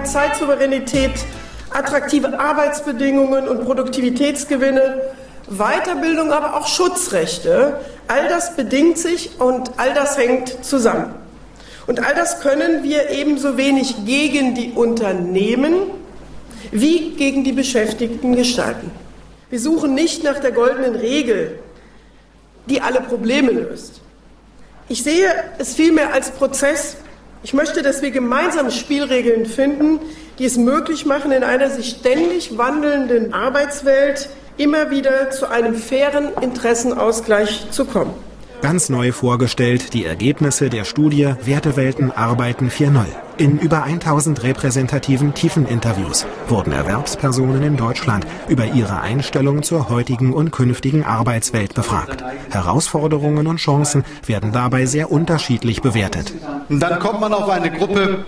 Zeitsouveränität, attraktive Arbeitsbedingungen und Produktivitätsgewinne, Weiterbildung, aber auch Schutzrechte. All das bedingt sich und all das hängt zusammen. Und all das können wir ebenso wenig gegen die Unternehmen wie gegen die Beschäftigten gestalten. Wir suchen nicht nach der goldenen Regel, die alle Probleme löst. Ich sehe es vielmehr als Prozess. Ich möchte, dass wir gemeinsam Spielregeln finden, die es möglich machen, in einer sich ständig wandelnden Arbeitswelt immer wieder zu einem fairen Interessenausgleich zu kommen. Ganz neu vorgestellt die Ergebnisse der Studie Wertewelten arbeiten 4.0. In über 1000 repräsentativen Tiefeninterviews wurden Erwerbspersonen in Deutschland über ihre Einstellung zur heutigen und künftigen Arbeitswelt befragt. Herausforderungen und Chancen werden dabei sehr unterschiedlich bewertet. Und dann kommt man auf eine Gruppe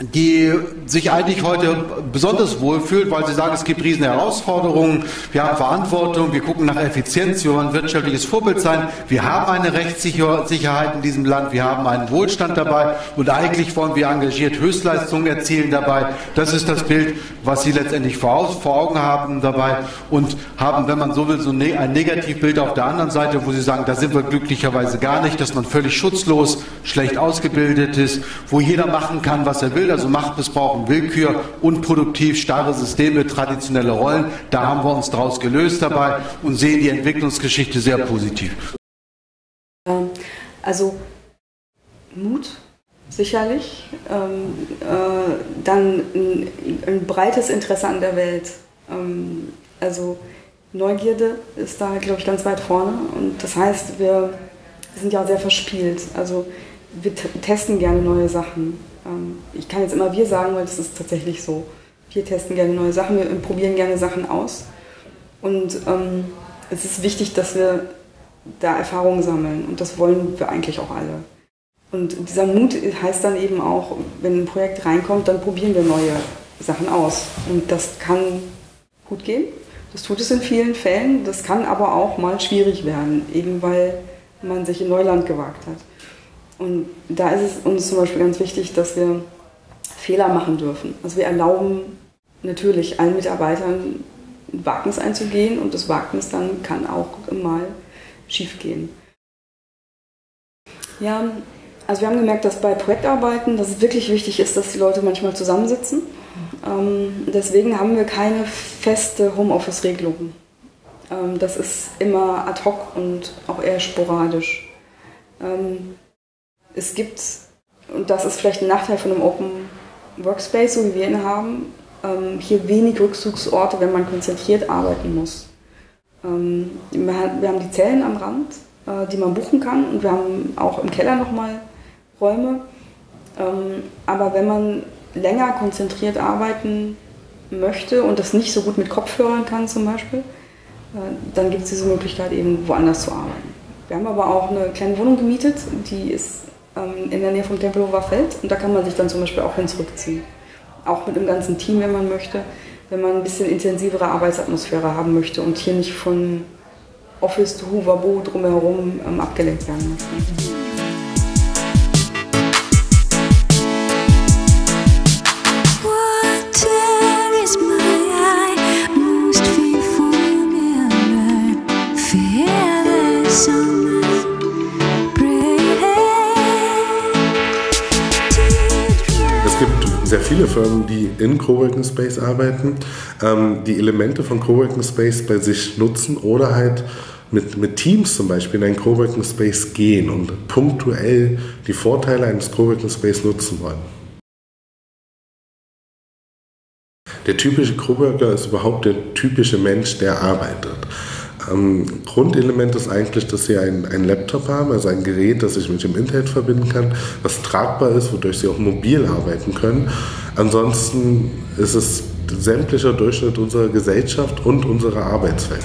die sich eigentlich heute besonders wohlfühlt, weil sie sagen, es gibt riesen Herausforderungen, wir haben Verantwortung, wir gucken nach Effizienz, wir wollen ein wirtschaftliches Vorbild sein, wir haben eine Rechtssicherheit in diesem Land, wir haben einen Wohlstand dabei. Und eigentlich wollen wir engagiert Höchstleistungen erzielen dabei. Das ist das Bild, was sie letztendlich vor, Augen haben dabei und haben, wenn man so will, so ne-, ein Negativbild auf der anderen Seite, wo sie sagen, da sind wir glücklicherweise gar nicht, dass man völlig schutzlos, schlecht ausgebildet ist, wo jeder machen kann, was er will, also Machtmissbrauch und Willkür, unproduktiv, starre Systeme, traditionelle Rollen. Da haben wir uns daraus gelöst dabei und sehen die Entwicklungsgeschichte sehr positiv. Also Mut, sicherlich. Ähm, äh, dann ein, ein, breites Interesse an der Welt. Ähm, also Neugierde ist da, glaube ich, ganz weit vorne. Und das heißt, wir sind ja sehr verspielt. Also wir testen gerne neue Sachen. Ähm, ich kann jetzt immer wir sagen, weil das ist tatsächlich so. Wir testen gerne neue Sachen, wir probieren gerne Sachen aus. Und ähm, es ist wichtig, dass wir da Erfahrungen sammeln. Und das wollen wir eigentlich auch alle. Und dieser Mut heißt dann eben auch, wenn ein Projekt reinkommt, dann probieren wir neue Sachen aus. Und das kann gut gehen. Das tut es in vielen Fällen. Das kann aber auch mal schwierig werden, eben weil man sich in Neuland gewagt hat. Und da ist es uns zum Beispiel ganz wichtig, dass wir Fehler machen dürfen. Also wir erlauben natürlich allen Mitarbeitern Wagnis einzugehen und das Wagnis dann kann auch mal schiefgehen. Ja, also wir haben gemerkt, dass bei Projektarbeiten, dass es wirklich wichtig ist, dass die Leute manchmal zusammensitzen. Ähm, deswegen haben wir keine feste Homeoffice-Regelung. Ähm, das ist immer ad hoc und auch eher sporadisch. Ähm, es gibt, und das ist vielleicht ein Nachteil von einem Open Workspace, so wie wir ihn haben, ähm, hier wenig Rückzugsorte, wenn man konzentriert arbeiten muss. Ähm, wir, haben die Zellen am Rand, äh, die man buchen kann und wir haben auch im Keller nochmal Räume. Ähm, aber wenn man länger konzentriert arbeiten möchte und das nicht so gut mit Kopfhörern kann zum Beispiel, äh, dann gibt es diese Möglichkeit eben woanders zu arbeiten. Wir haben aber auch eine kleine Wohnung gemietet, die ist in der Nähe vom Tempelhofer Feld. Und da kann man sich dann zum Beispiel auch hin zurückziehen. Auch mit dem ganzen Team, wenn man möchte, wenn man ein bisschen intensivere Arbeitsatmosphäre haben möchte und hier nicht von Office to Huvabo drumherum ähm, abgelenkt werden muss. Sehr viele Firmen, die in Coworking Space arbeiten, ähm, die Elemente von Coworking Space bei sich nutzen oder halt mit, mit Teams zum Beispiel in einen Coworking Space gehen und punktuell die Vorteile eines Coworking Space nutzen wollen. Der typische Coworker ist überhaupt der typische Mensch, der arbeitet. Ähm, Grundelement ist eigentlich, dass Sie einen, Laptop haben, also ein Gerät, das sich mit dem Internet verbinden kann, was tragbar ist, wodurch Sie auch mobil arbeiten können. Ansonsten ist es sämtlicher Durchschnitt unserer Gesellschaft und unserer Arbeitswelt.